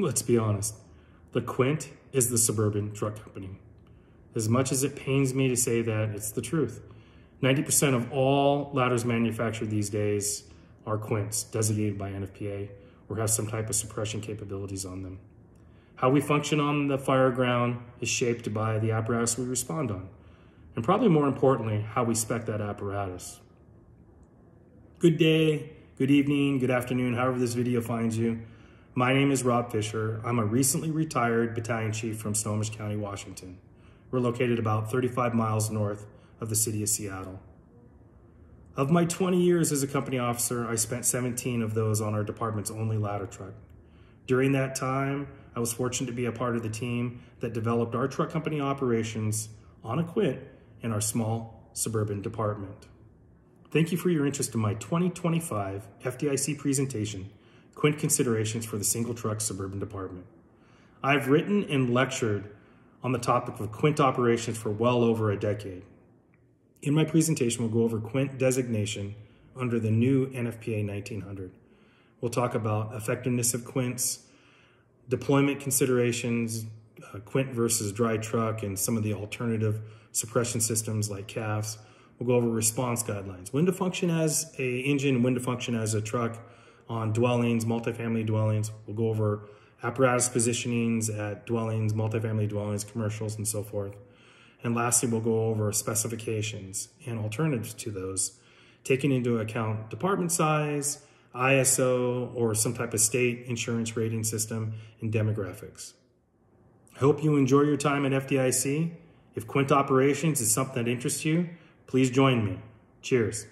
Let's be honest. The Quint is the suburban truck company. As much as it pains me to say that, it's the truth. 90% of all ladders manufactured these days are Quints designated by NFPA or have some type of suppression capabilities on them. How we function on the fire ground is shaped by the apparatus we respond on, and probably more importantly, how we spec that apparatus. Good day, good evening, good afternoon, however this video finds you. My name is Rob Fisher. I'm a recently retired battalion chief from Snohomish County, Washington. We're located about 35 miles north of the city of Seattle. Of my 20 years as a company officer, I spent 17 of those on our department's only ladder truck. During that time, I was fortunate to be a part of the team that developed our truck company operations on a Quint in our small suburban department. Thank you for your interest in my 2025 FDIC presentation, Quint Considerations for the Single Truck Suburban Department. I've written and lectured on the topic of Quint operations for well over a decade. In my presentation, we'll go over Quint designation under the new NFPA 1900. We'll talk about effectiveness of Quints, deployment considerations, uh, Quint versus dry truck, and some of the alternative suppression systems like CAFs. We'll go over response guidelines, when to function as a engine, when to function as a truck on dwellings, multifamily dwellings. We'll go over apparatus positionings at dwellings, multifamily dwellings, commercials, and so forth. And lastly, we'll go over specifications and alternatives to those, taking into account department size, ISO, or some type of state insurance rating system and demographics. I hope you enjoy your time at FDIC. If Quint operations is something that interests you, please join me. Cheers.